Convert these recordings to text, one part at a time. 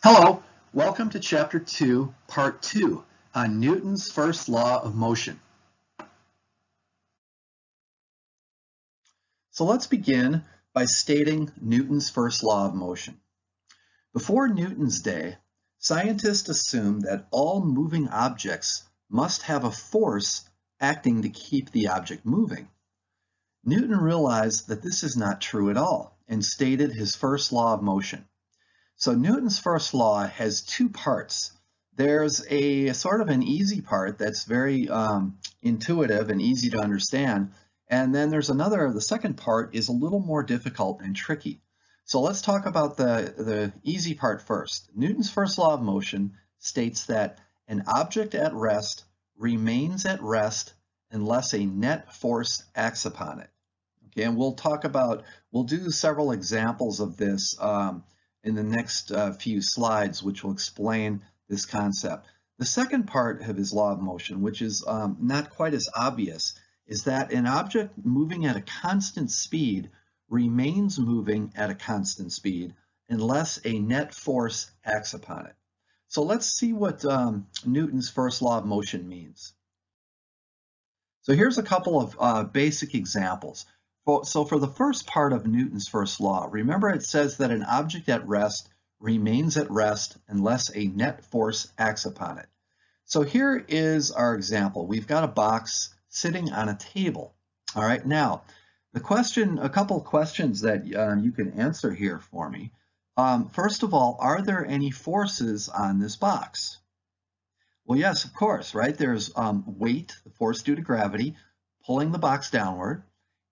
Hello, welcome to Chapter 2, Part 2 on Newton's first law of motion. So let's begin by stating Newton's first law of motion. Before Newton's day, scientists assumed that all moving objects must have a force acting to keep the object moving. Newton realized that this is not true at all and stated his first law of motion. So Newton's first law has two parts. There's a sort of an easy part that's very um, intuitive and easy to understand. And then there's another, the second part is a little more difficult and tricky. So let's talk about the, the easy part first. Newton's first law of motion states that an object at rest remains at rest unless a net force acts upon it. Okay, and we'll talk about, we'll do several examples of this um, in the next uh, few slides, which will explain this concept. The second part of his law of motion, which is um, not quite as obvious, is that an object moving at a constant speed remains moving at a constant speed unless a net force acts upon it. So let's see what um, Newton's first law of motion means. So here's a couple of uh, basic examples. So for the first part of Newton's first law, remember it says that an object at rest remains at rest unless a net force acts upon it. So here is our example. We've got a box sitting on a table. All right, now the question, a couple questions that uh, you can answer here for me. Um, first of all, are there any forces on this box? Well, yes, of course, right? There's um, weight, the force due to gravity, pulling the box downward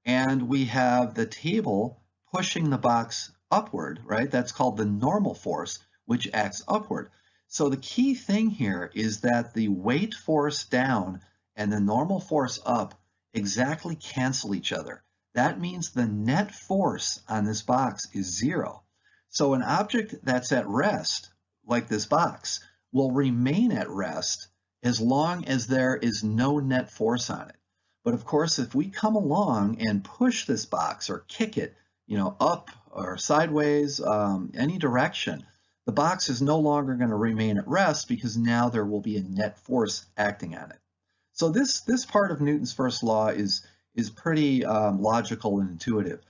and we have the table pushing the box upward, right? That's called the normal force, which acts upward. So the key thing here is that the weight force down and the normal force up exactly cancel each other. That means the net force on this box is zero. So an object that's at rest, like this box, will remain at rest as long as there is no net force on it. But of course, if we come along and push this box or kick it, you know, up or sideways, um, any direction, the box is no longer going to remain at rest because now there will be a net force acting on it. So this, this part of Newton's first law is, is pretty um, logical and intuitive.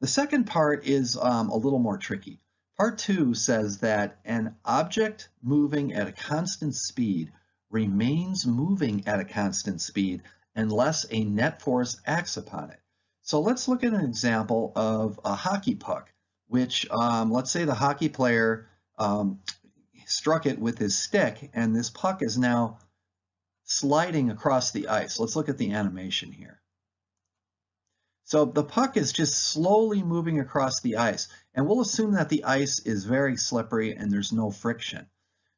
The second part is um, a little more tricky. Part two says that an object moving at a constant speed remains moving at a constant speed unless a net force acts upon it. So let's look at an example of a hockey puck, which um, let's say the hockey player um, struck it with his stick and this puck is now sliding across the ice. Let's look at the animation here. So the puck is just slowly moving across the ice and we'll assume that the ice is very slippery and there's no friction.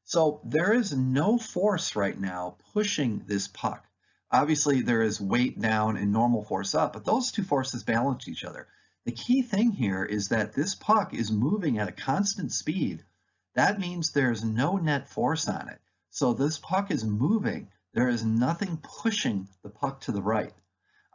So there is no force right now pushing this puck. Obviously, there is weight down and normal force up, but those two forces balance each other. The key thing here is that this puck is moving at a constant speed. That means there's no net force on it. So this puck is moving. There is nothing pushing the puck to the right.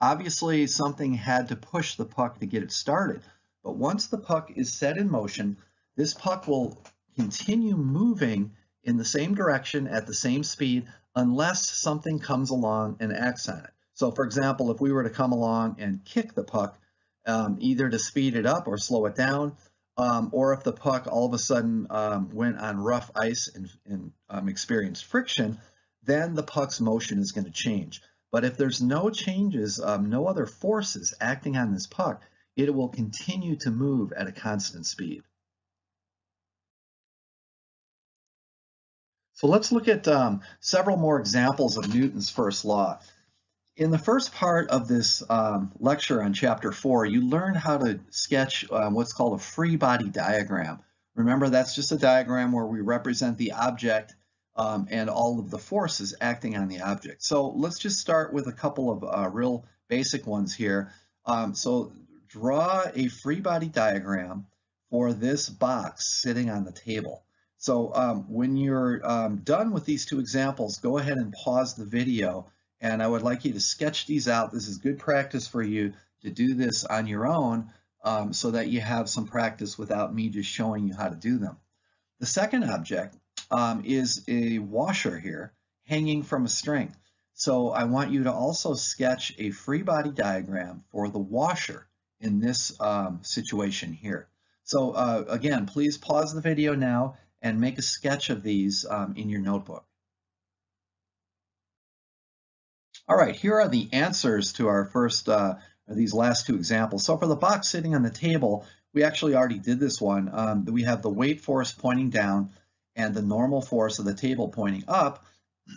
Obviously, something had to push the puck to get it started. But once the puck is set in motion, this puck will continue moving in the same direction at the same speed unless something comes along and acts on it. So for example, if we were to come along and kick the puck, um, either to speed it up or slow it down, um, or if the puck all of a sudden um, went on rough ice and, and um, experienced friction, then the puck's motion is going to change. But if there's no changes, um, no other forces acting on this puck, it will continue to move at a constant speed. So let's look at um, several more examples of Newton's first law. In the first part of this um, lecture on chapter four, you learned how to sketch um, what's called a free body diagram. Remember, that's just a diagram where we represent the object um, and all of the forces acting on the object. So let's just start with a couple of uh, real basic ones here. Um, so draw a free body diagram for this box sitting on the table. So um, when you're um, done with these two examples, go ahead and pause the video. And I would like you to sketch these out. This is good practice for you to do this on your own um, so that you have some practice without me just showing you how to do them. The second object um, is a washer here hanging from a string. So I want you to also sketch a free body diagram for the washer in this um, situation here. So uh, again, please pause the video now and make a sketch of these um, in your notebook. All right, here are the answers to our first, uh, these last two examples. So for the box sitting on the table, we actually already did this one. Um, we have the weight force pointing down and the normal force of the table pointing up.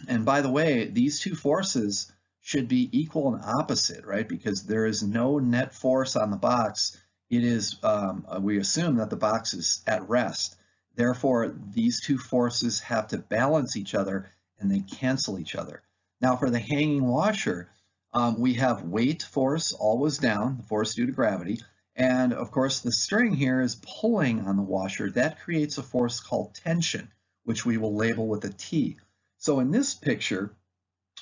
And by the way, these two forces should be equal and opposite, right? Because there is no net force on the box. It is, um, we assume that the box is at rest. Therefore, these two forces have to balance each other and they cancel each other. Now for the hanging washer, um, we have weight force always down, the force due to gravity, and of course the string here is pulling on the washer. That creates a force called tension, which we will label with a T. So in this picture,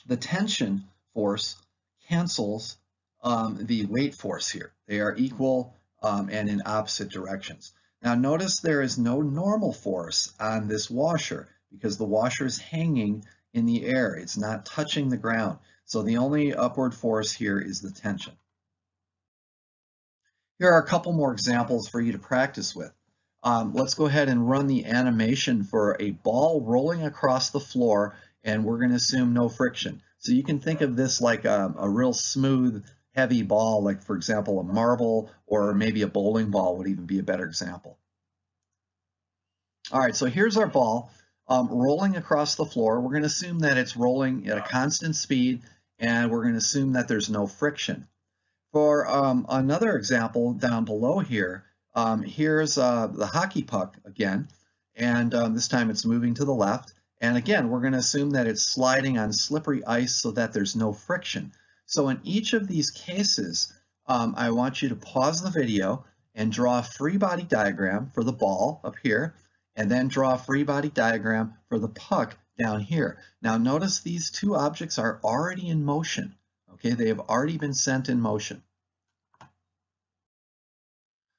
the tension force cancels um, the weight force here. They are equal um, and in opposite directions. Now notice there is no normal force on this washer because the washer is hanging in the air. It's not touching the ground. So the only upward force here is the tension. Here are a couple more examples for you to practice with. Um, let's go ahead and run the animation for a ball rolling across the floor and we're going to assume no friction. So you can think of this like a, a real smooth, heavy ball, like for example, a marble or maybe a bowling ball would even be a better example. All right, so here's our ball um, rolling across the floor. We're going to assume that it's rolling at a constant speed and we're going to assume that there's no friction. For um, another example down below here, um, here's uh, the hockey puck again, and um, this time it's moving to the left. And again, we're going to assume that it's sliding on slippery ice so that there's no friction. So in each of these cases, um, I want you to pause the video and draw a free body diagram for the ball up here and then draw a free body diagram for the puck down here. Now notice these two objects are already in motion. Okay, they have already been sent in motion.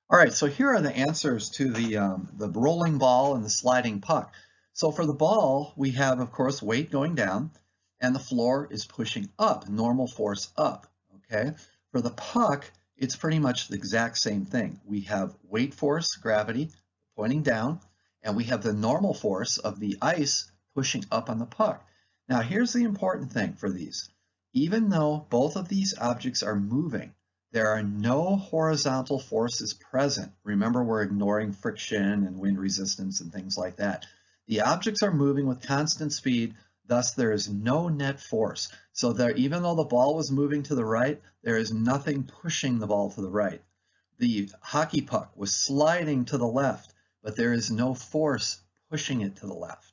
All right, so here are the answers to the, um, the rolling ball and the sliding puck. So for the ball, we have, of course, weight going down, and the floor is pushing up, normal force up, okay? For the puck, it's pretty much the exact same thing. We have weight force, gravity, pointing down, and we have the normal force of the ice pushing up on the puck. Now here's the important thing for these. Even though both of these objects are moving, there are no horizontal forces present. Remember, we're ignoring friction and wind resistance and things like that. The objects are moving with constant speed, thus there is no net force. So there, even though the ball was moving to the right, there is nothing pushing the ball to the right. The hockey puck was sliding to the left but there is no force pushing it to the left.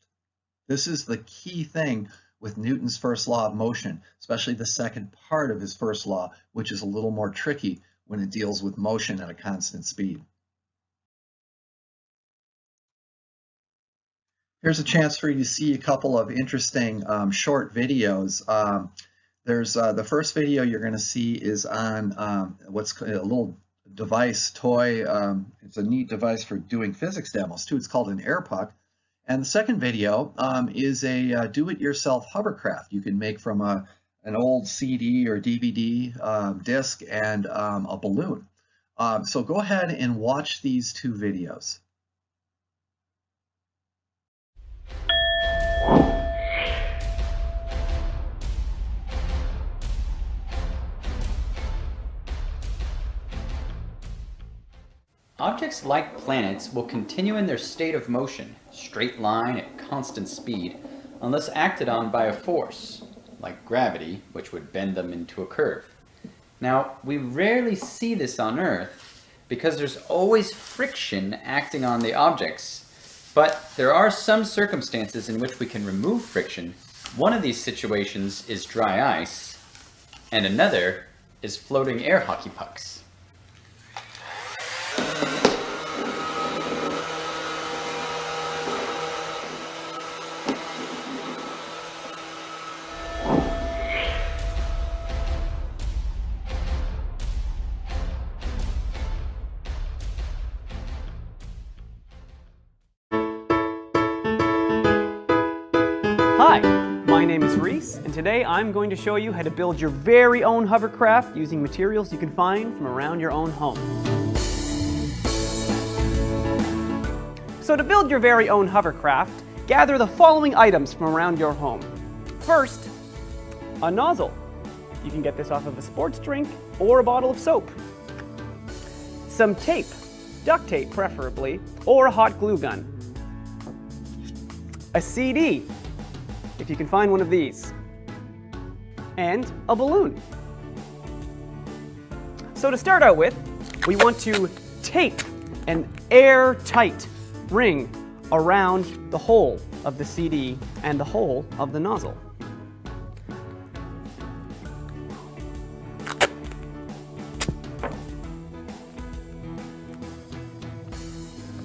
This is the key thing with Newton's first law of motion, especially the second part of his first law, which is a little more tricky when it deals with motion at a constant speed. Here's a chance for you to see a couple of interesting um, short videos. Um, there's uh, the first video you're going to see is on um, what's a little device, toy. Um, it's a neat device for doing physics demos too. It's called an air puck. And the second video um, is a uh, do-it-yourself hovercraft you can make from a, an old CD or DVD um, disc and a balloon. So go ahead and watch these two videos. Objects like planets will continue in their state of motion, straight line at constant speed, unless acted on by a force, like gravity, which would bend them into a curve. Now, we rarely see this on Earth because there's always friction acting on the objects, but there are some circumstances in which we can remove friction. One of these situations is dry ice, and another is floating air hockey pucks. Hi, my name is Reese, and today I'm going to show you how to build your very own hovercraft using materials you can find from around your own home. So to build your very own hovercraft, gather the following items from around your home. First, a nozzle. You can get this off of a sports drink or a bottle of soap. Some tape, duct tape preferably, or a hot glue gun. A CD, if you can find one of these. And a balloon. So to start out with, we want to tape an airtight ring around the hole of the CD and the hole of the nozzle.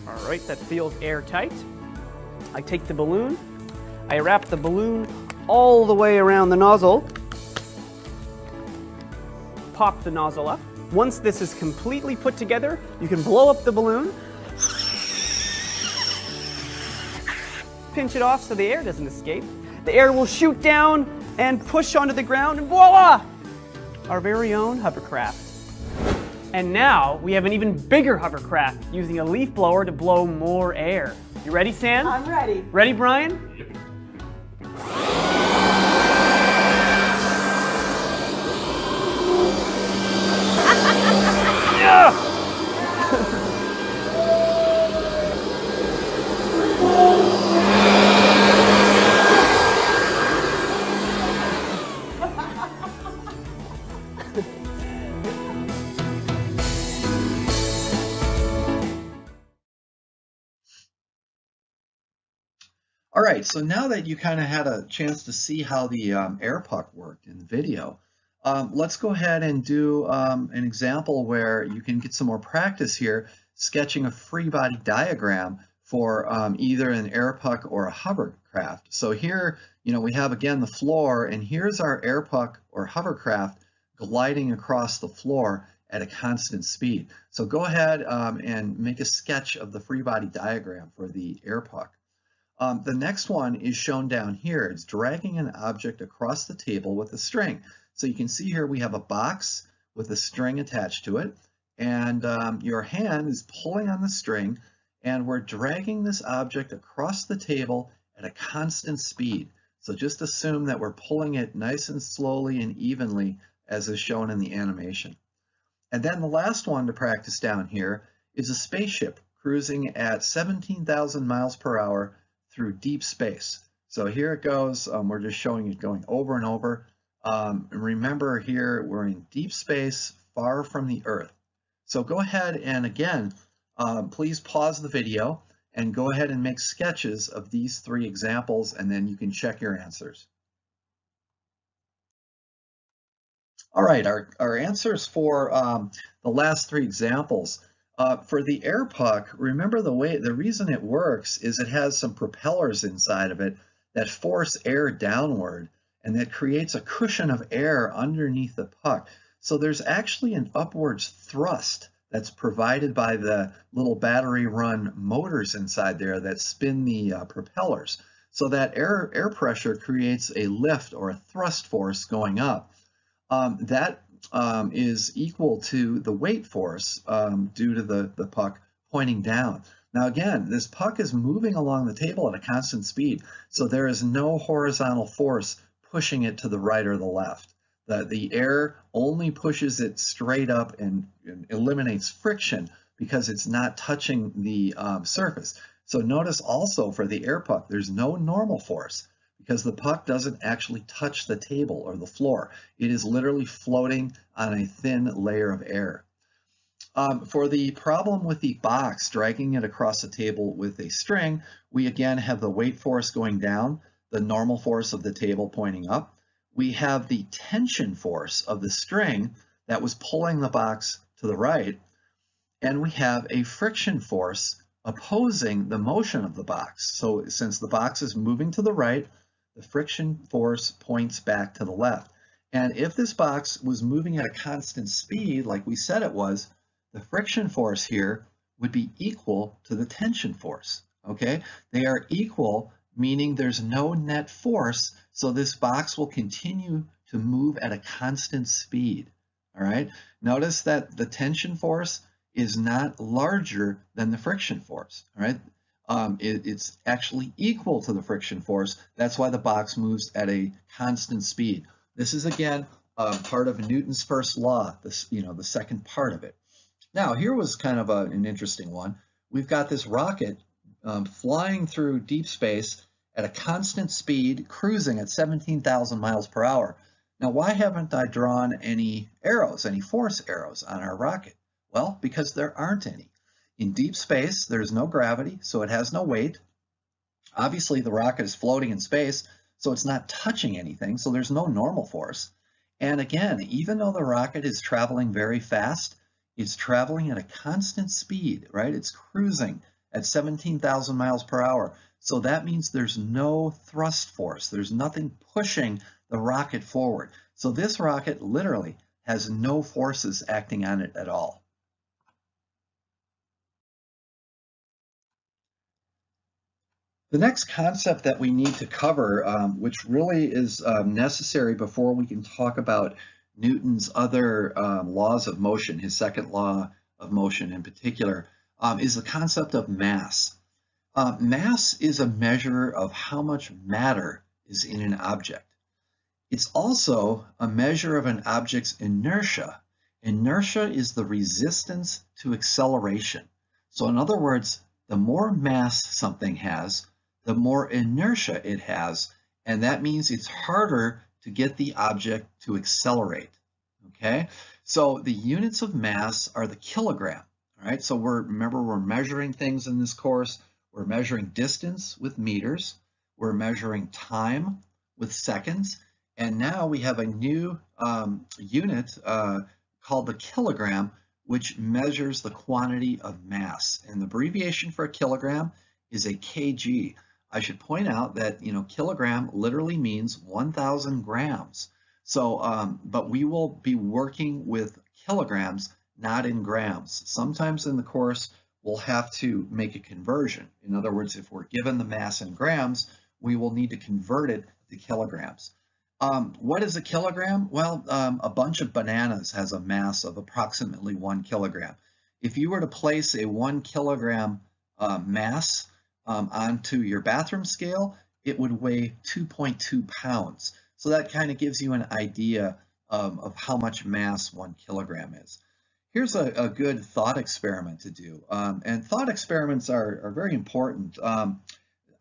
All right, that feels airtight. I take the balloon, I wrap the balloon all the way around the nozzle, pop the nozzle up. Once this is completely put together, you can blow up the balloon, pinch it off so the air doesn't escape. The air will shoot down and push onto the ground and voila! Our very own hovercraft. And now we have an even bigger hovercraft using a leaf blower to blow more air. You ready, Sam? I'm ready. Ready, Brian? So now that you kind of had a chance to see how the um, air puck worked in the video, um, let's go ahead and do um, an example where you can get some more practice here sketching a free body diagram for um, either an air puck or a hovercraft. So here, you know, we have again the floor and here's our air puck or hovercraft gliding across the floor at a constant speed. So go ahead um, and make a sketch of the free body diagram for the air puck. Um, the next one is shown down here. It's dragging an object across the table with a string. So you can see here we have a box with a string attached to it and um, your hand is pulling on the string and we're dragging this object across the table at a constant speed. So just assume that we're pulling it nice and slowly and evenly as is shown in the animation. And then the last one to practice down here is a spaceship cruising at 17,000 miles per hour through deep space. So here it goes. Um, we're just showing it going over and over. Um, and remember here, we're in deep space, far from the Earth. So go ahead and again, um, please pause the video and go ahead and make sketches of these three examples and then you can check your answers. All right, our, our answers for um, the last three examples. Uh, for the air puck, remember the way the reason it works is it has some propellers inside of it that force air downward and that creates a cushion of air underneath the puck. So there's actually an upwards thrust that's provided by the little battery run motors inside there that spin the uh, propellers. So that air, air pressure creates a lift or a thrust force going up. Um, that um, is equal to the weight force um, due to the, the puck pointing down. Now again, this puck is moving along the table at a constant speed, so there is no horizontal force pushing it to the right or the left. The, the air only pushes it straight up and, and eliminates friction because it's not touching the um, surface. So notice also for the air puck, there's no normal force because the puck doesn't actually touch the table or the floor. It is literally floating on a thin layer of air. Um, for the problem with the box, dragging it across the table with a string, we again have the weight force going down, the normal force of the table pointing up. We have the tension force of the string that was pulling the box to the right, and we have a friction force opposing the motion of the box. So since the box is moving to the right, the friction force points back to the left. And if this box was moving at a constant speed, like we said it was, the friction force here would be equal to the tension force, okay? They are equal meaning there's no net force, so this box will continue to move at a constant speed. All right, notice that the tension force is not larger than the friction force. All right, um, it, it's actually equal to the friction force. That's why the box moves at a constant speed. This is again uh, part of Newton's first law, this, you know, the second part of it. Now, here was kind of a, an interesting one. We've got this rocket um, flying through deep space at a constant speed, cruising at 17,000 miles per hour. Now, why haven't I drawn any arrows, any force arrows on our rocket? Well, because there aren't any. In deep space, there's no gravity, so it has no weight. Obviously, the rocket is floating in space, so it's not touching anything, so there's no normal force. And again, even though the rocket is traveling very fast, it's traveling at a constant speed, right? It's cruising at 17,000 miles per hour. So that means there's no thrust force. There's nothing pushing the rocket forward. So this rocket literally has no forces acting on it at all. The next concept that we need to cover, um, which really is um, necessary before we can talk about Newton's other um, laws of motion, his second law of motion in particular, um, is the concept of mass. Uh, mass is a measure of how much matter is in an object. It's also a measure of an object's inertia. Inertia is the resistance to acceleration. So in other words, the more mass something has, the more inertia it has, and that means it's harder to get the object to accelerate, okay? So the units of mass are the kilogram, all right? So we're, remember, we're measuring things in this course. We're measuring distance with meters. We're measuring time with seconds. And now we have a new um, unit uh, called the kilogram, which measures the quantity of mass. And the abbreviation for a kilogram is a kg. I should point out that, you know, kilogram literally means 1,000 grams. So, um, but we will be working with kilograms, not in grams. Sometimes in the course, we'll have to make a conversion. In other words, if we're given the mass in grams, we will need to convert it to kilograms. Um, what is a kilogram? Well, um, a bunch of bananas has a mass of approximately one kilogram. If you were to place a one kilogram uh, mass um, onto your bathroom scale, it would weigh 2.2 pounds. So that kind of gives you an idea um, of how much mass one kilogram is. Here's a, a good thought experiment to do. Um, and thought experiments are, are very important. Um,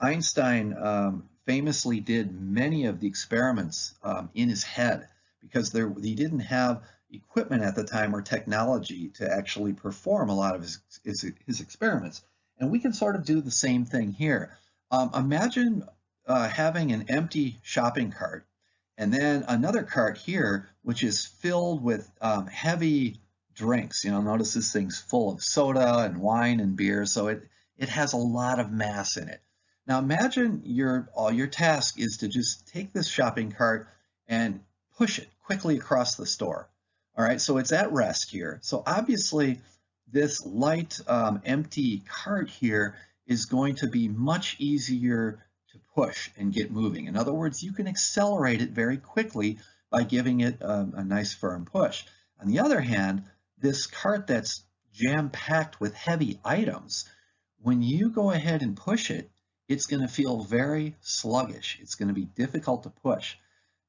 Einstein um, famously did many of the experiments um, in his head because there, he didn't have equipment at the time or technology to actually perform a lot of his, his, his experiments. And we can sort of do the same thing here. Um, imagine uh, having an empty shopping cart and then another cart here, which is filled with um, heavy drinks. You know, notice this thing's full of soda and wine and beer, so it, it has a lot of mass in it. Now imagine your, all your task is to just take this shopping cart and push it quickly across the store. All right, so it's at rest here. So obviously this light um, empty cart here is going to be much easier to push and get moving. In other words, you can accelerate it very quickly by giving it um, a nice firm push. On the other hand, this cart that's jam-packed with heavy items, when you go ahead and push it, it's going to feel very sluggish. It's going to be difficult to push.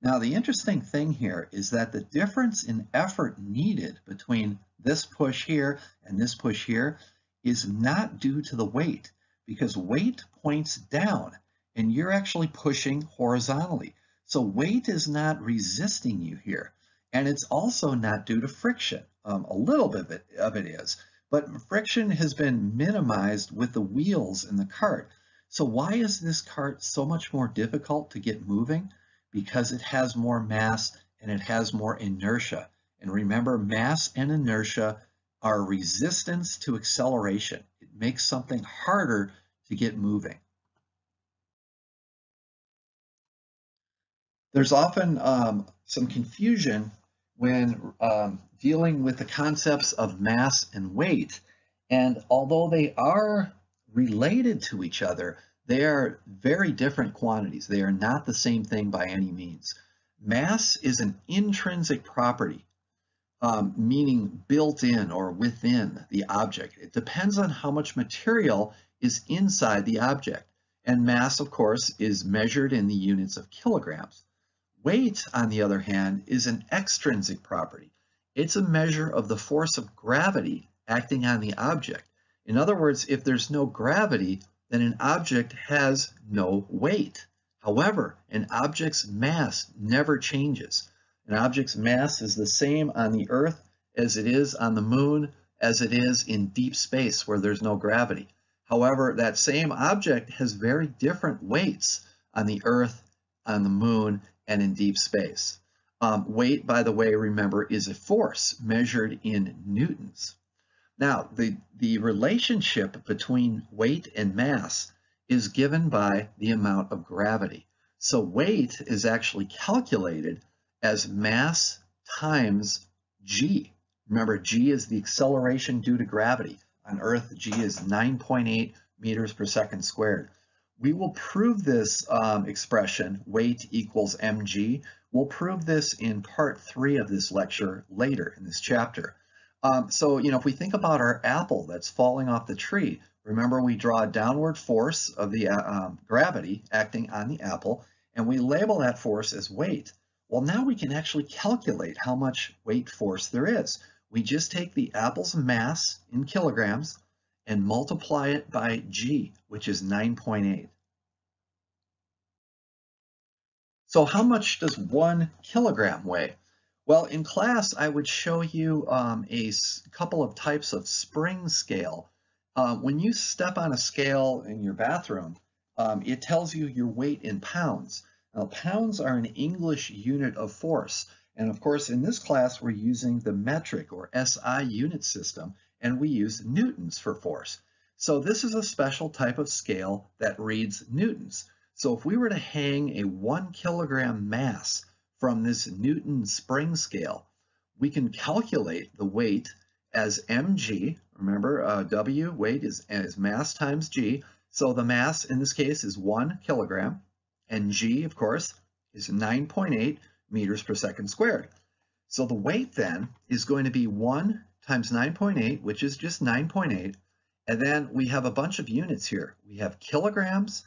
Now, the interesting thing here is that the difference in effort needed between this push here and this push here is not due to the weight because weight points down and you're actually pushing horizontally. So weight is not resisting you here. And it's also not due to friction. Um, a little bit of it, of it is, but friction has been minimized with the wheels in the cart. So why is this cart so much more difficult to get moving? Because it has more mass and it has more inertia. And remember, mass and inertia are resistance to acceleration. It makes something harder to get moving. There's often um, some confusion when um, dealing with the concepts of mass and weight. And although they are related to each other, They are very different quantities. They are not the same thing by any means. Mass is an intrinsic property, um, meaning built in or within the object. It depends on how much material is inside the object. And mass, of course, is measured in the units of kilograms. Weight, on the other hand, is an extrinsic property. It's a measure of the force of gravity acting on the object. In other words, if there's no gravity, then an object has no weight. However, an object's mass never changes. An object's mass is the same on the Earth as it is on the moon, as it is in deep space where there's no gravity. However, that same object has very different weights on the Earth, on the moon, and in deep space. Um, weight, by the way, remember, is a force measured in newtons. Now, the, the relationship between weight and mass is given by the amount of gravity. So weight is actually calculated as mass times g. Remember, g is the acceleration due to gravity. On Earth, g is 9.8 meters per second squared. We will prove this um, expression, weight equals mg. We'll prove this in part three of this lecture later in this chapter. Um, so, you know, if we think about our apple that's falling off the tree, remember we draw a downward force of the uh, um, gravity acting on the apple, and we label that force as weight. Well, now we can actually calculate how much weight force there is. We just take the apple's mass in kilograms and multiply it by g, which is 9.8. So how much does one kilogram weigh? Well, in class, I would show you um, a couple of types of spring scale. Uh, when you step on a scale in your bathroom, um, it tells you your weight in pounds. Now, pounds are an English unit of force. And of course, in this class, we're using the metric or SI unit system, and we use newtons for force. So this is a special type of scale that reads newtons. So if we were to hang a one kilogram mass from this Newton spring scale, we can calculate the weight as mg. Remember, uh, W weight is, is mass times g. So the mass in this case is one kilogram, and g, of course, is 9.8 meters per second squared. So the weight then is going to be 1 times 9.8, which is just 9.8. And then we have a bunch of units here. We have kilograms,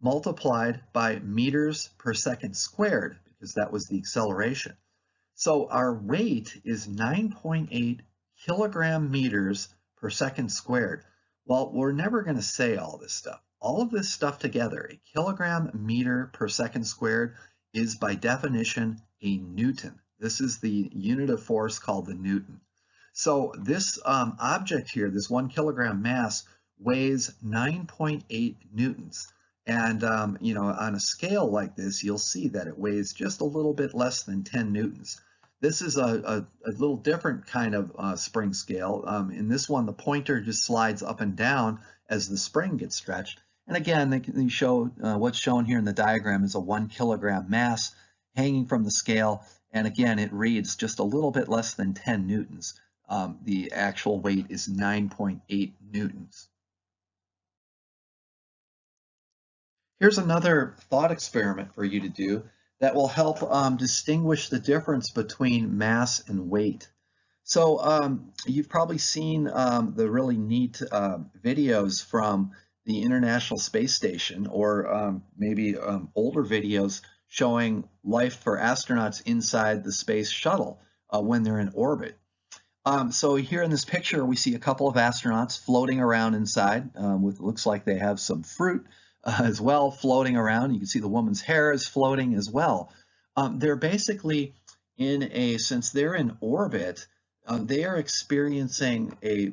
multiplied by meters per second squared, because that was the acceleration. So our weight is 9.8 kilogram meters per second squared. Well, we're never going to say all this stuff. All of this stuff together, a kilogram meter per second squared, is by definition a Newton. This is the unit of force called the Newton. So this um, object here, this one kilogram mass, weighs 9.8 newtons. And, um, you know, on a scale like this, you'll see that it weighs just a little bit less than 10 newtons. This is a, a, a little different kind of uh, spring scale. Um, in this one, the pointer just slides up and down as the spring gets stretched. And again, they, they show uh, what's shown here in the diagram is a one kilogram mass hanging from the scale. And again, it reads just a little bit less than 10 newtons. Um, the actual weight is 9.8 newtons. Here's another thought experiment for you to do that will help um, distinguish the difference between mass and weight. So um, you've probably seen um, the really neat uh, videos from the International Space Station or um, maybe um, older videos showing life for astronauts inside the space shuttle uh, when they're in orbit. Um, so here in this picture, we see a couple of astronauts floating around inside with looks like they have some fruit uh, as well floating around. You can see the woman's hair is floating as well. Um, they're basically in a, since they're in orbit, um, they are experiencing a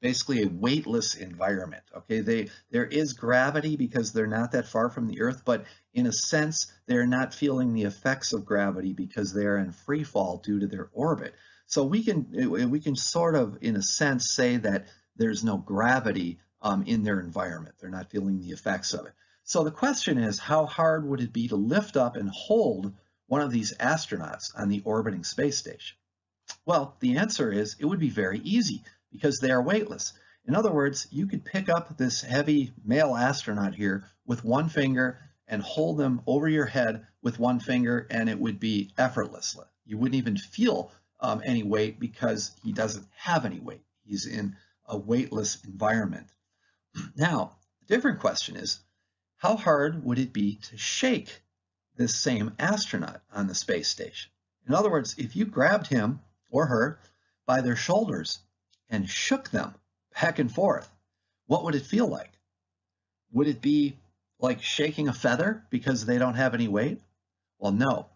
basically a weightless environment. Okay, they there is gravity because they're not that far from the Earth, but in a sense, they're not feeling the effects of gravity because they're in free fall due to their orbit. So we can we can sort of, in a sense, say that there's no gravity um, in their environment. They're not feeling the effects of it. So the question is, how hard would it be to lift up and hold one of these astronauts on the orbiting space station? Well, the answer is it would be very easy because they are weightless. In other words, you could pick up this heavy male astronaut here with one finger and hold them over your head with one finger and it would be effortless. You wouldn't even feel um, any weight because he doesn't have any weight. He's in a weightless environment. Now, a different question is, how hard would it be to shake this same astronaut on the space station? In other words, if you grabbed him or her by their shoulders and shook them back and forth, what would it feel like? Would it be like shaking a feather because they don't have any weight? Well, no.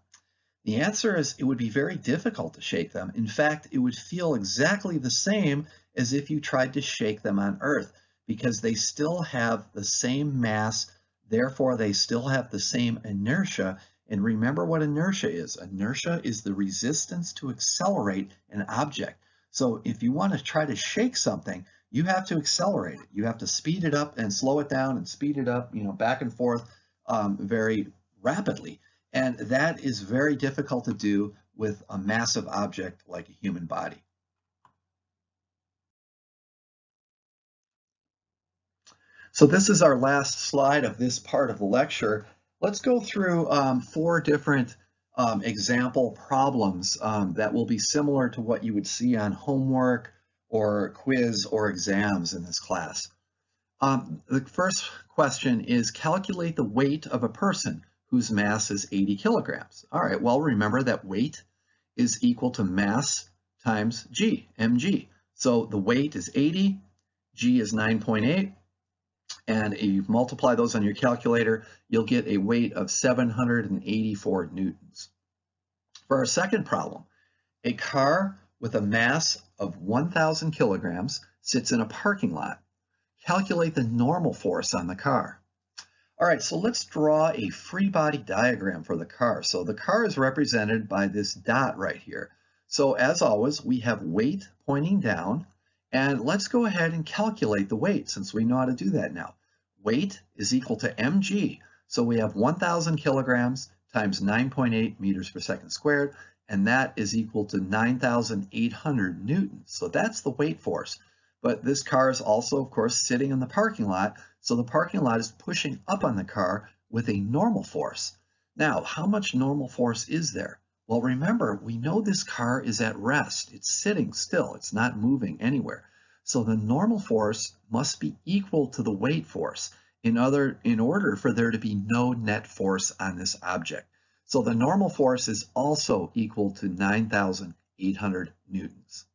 The answer is it would be very difficult to shake them. In fact, it would feel exactly the same as if you tried to shake them on Earth because they still have the same mass, therefore they still have the same inertia. And remember what inertia is. Inertia is the resistance to accelerate an object. So if you want to try to shake something, you have to accelerate it. You have to speed it up and slow it down and speed it up, you know, back and forth um, very rapidly. And that is very difficult to do with a massive object like a human body. So this is our last slide of this part of the lecture. Let's go through um, four different um, example problems um, that will be similar to what you would see on homework or quiz or exams in this class. Um, the first question is calculate the weight of a person whose mass is 80 kilograms. All right, well, remember that weight is equal to mass times g, mg. So the weight is 80, g is 9.8, and you multiply those on your calculator, you'll get a weight of 784 newtons. For our second problem, a car with a mass of 1,000 kilograms sits in a parking lot. Calculate the normal force on the car. All right, so let's draw a free body diagram for the car. So the car is represented by this dot right here. So as always, we have weight pointing down, and let's go ahead and calculate the weight since we know how to do that now. Weight is equal to mg, so we have 1,000 kilograms times 9.8 meters per second squared, and that is equal to 9,800 newtons. So that's the weight force. But this car is also, of course, sitting in the parking lot, so the parking lot is pushing up on the car with a normal force. Now, how much normal force is there? Well, remember, we know this car is at rest. It's sitting still. It's not moving anywhere. So the normal force must be equal to the weight force in, other, in order for there to be no net force on this object. So the normal force is also equal to 9,800 newtons.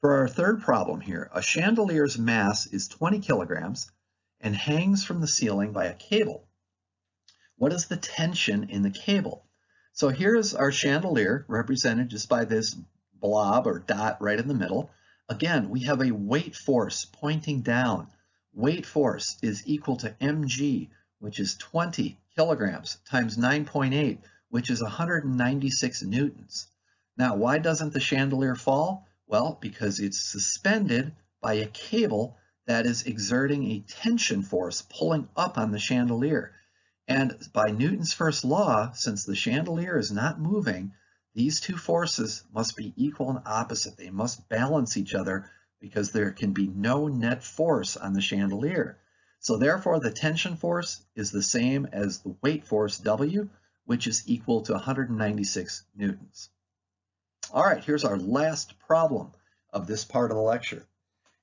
For our third problem here, a chandelier's mass is 20 kilograms and hangs from the ceiling by a cable. What is the tension in the cable? So here is our chandelier represented just by this blob or dot right in the middle. Again, we have a weight force pointing down. Weight force is equal to mg, which is 20 kilograms times 9.8, which is 196 newtons. Now, why doesn't the chandelier fall? Well, because it's suspended by a cable that is exerting a tension force pulling up on the chandelier. And by Newton's first law, since the chandelier is not moving, these two forces must be equal and opposite. They must balance each other because there can be no net force on the chandelier. So therefore, the tension force is the same as the weight force W, which is equal to 196 newtons. All right, here's our last problem of this part of the lecture.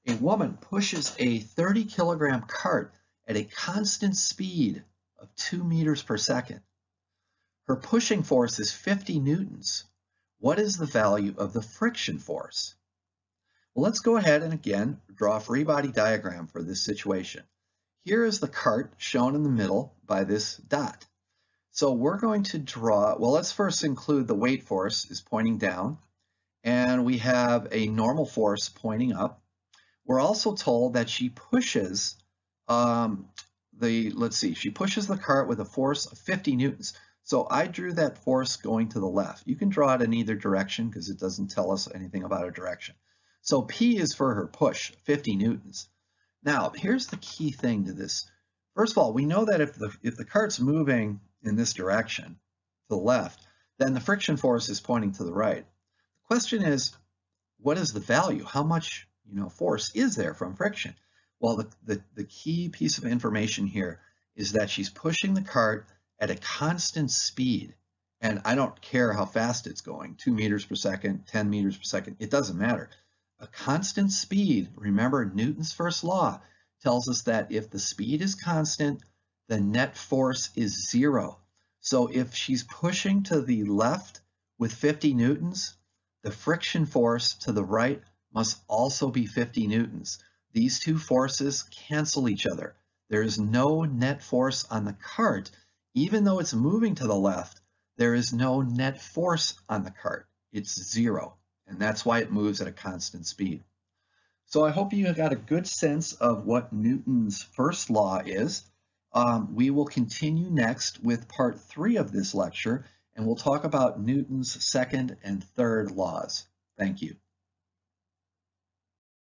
A woman pushes a 30 kilogram cart at a constant speed of 2 meters per second. Her pushing force is 50 newtons. What is the value of the friction force? Well, let's go ahead and again draw a free body diagram for this situation. Here is the cart shown in the middle by this dot. So we're going to draw, well, let's first include the weight force is pointing down, and we have a normal force pointing up. We're also told that she pushes um, the, let's see, she pushes the cart with a force of 50 newtons. So I drew that force going to the left. You can draw it in either direction because it doesn't tell us anything about a direction. So P is for her push, 50 newtons. Now, here's the key thing to this. First of all, we know that if the, if the cart's moving in this direction, to the left, then the friction force is pointing to the right. The question is, what is the value? How much you know, force is there from friction? Well, the, the, the key piece of information here is that she's pushing the cart at a constant speed. And I don't care how fast it's going, two meters per second, 10 meters per second, it doesn't matter. A constant speed, remember Newton's first law, tells us that if the speed is constant, the net force is zero. So if she's pushing to the left with 50 newtons, the friction force to the right must also be 50 newtons. These two forces cancel each other. There is no net force on the cart. Even though it's moving to the left, there is no net force on the cart. It's zero, and that's why it moves at a constant speed. So I hope you got a good sense of what Newton's first law is. Um, we will continue next with part three of this lecture, and we'll talk about Newton's second and third laws. Thank you.